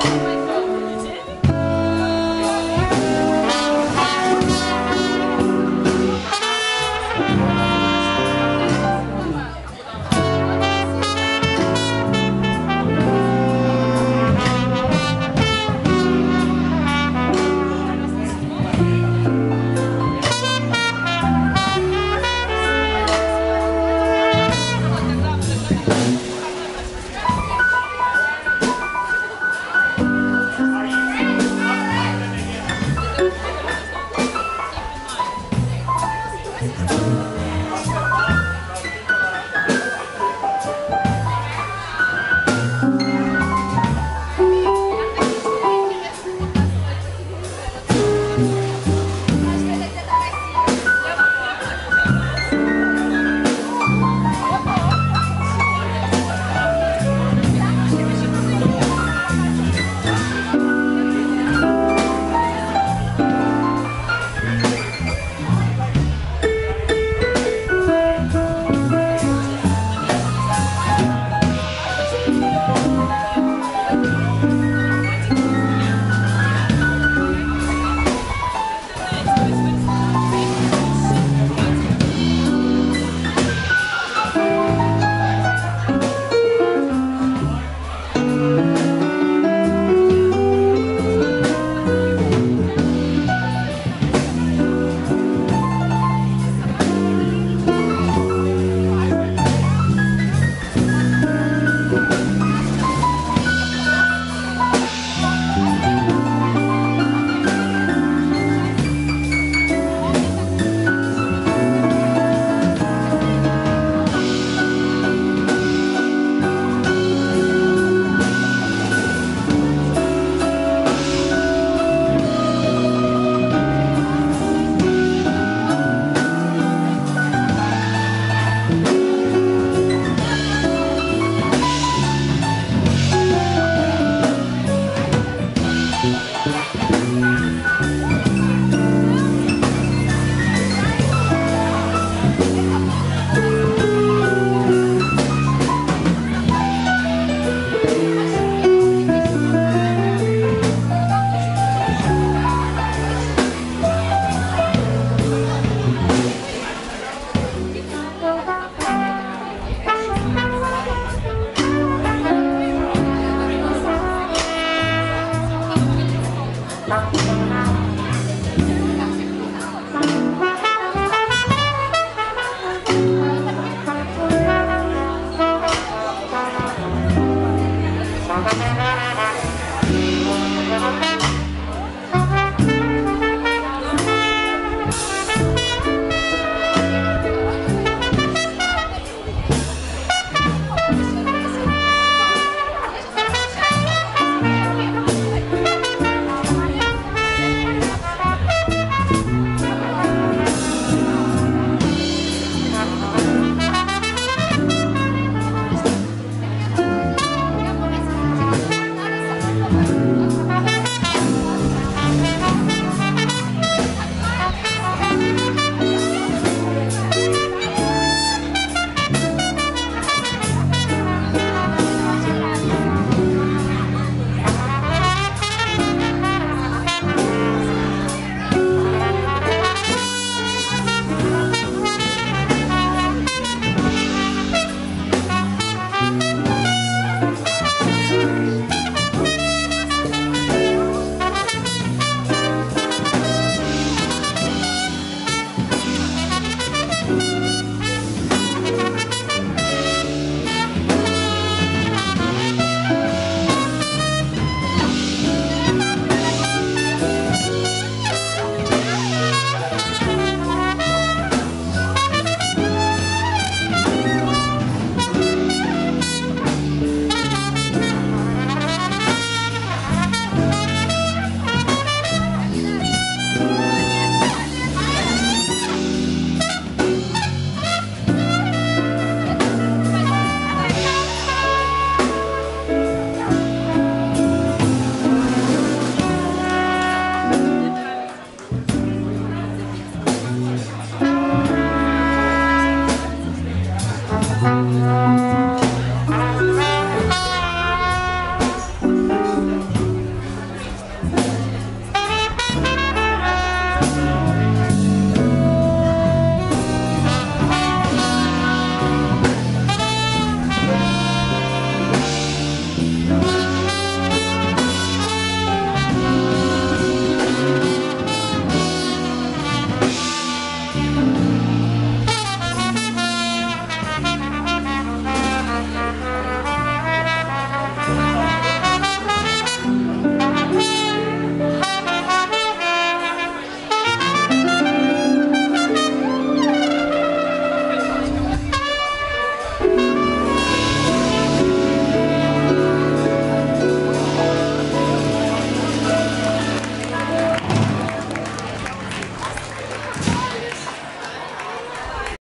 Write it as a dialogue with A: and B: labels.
A: Oh